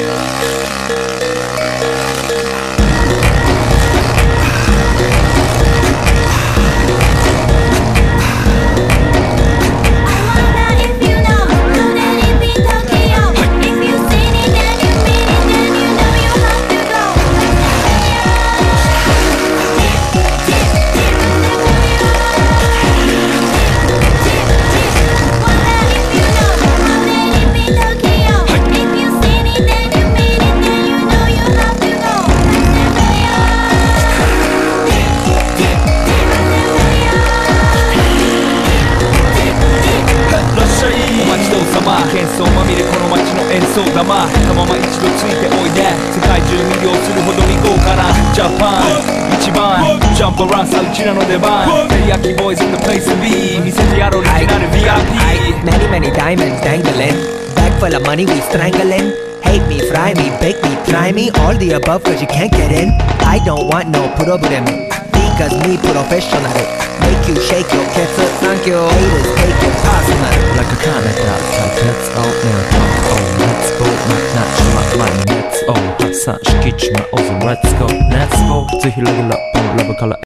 Thank. 奏まみれこの街の演奏玉たまま一度ついておいで世界中魅了するほどに豪華なジャパン一番ジャンプランさうちらの出番テリヤキボーイズ in the place to be 見せてやろうオリジナル VIP Many, many diamonds dangling. Bag full of money, we strangling. Hate me, fry me, bake me, try me. All the above, cause you can't get in. I don't want no problem. Because me professional. Make you shake your kids up, thank you. Haters take your personal. Oh, 発散敷地魔王 Let's go, let's go ぜひレギュラーポンラブから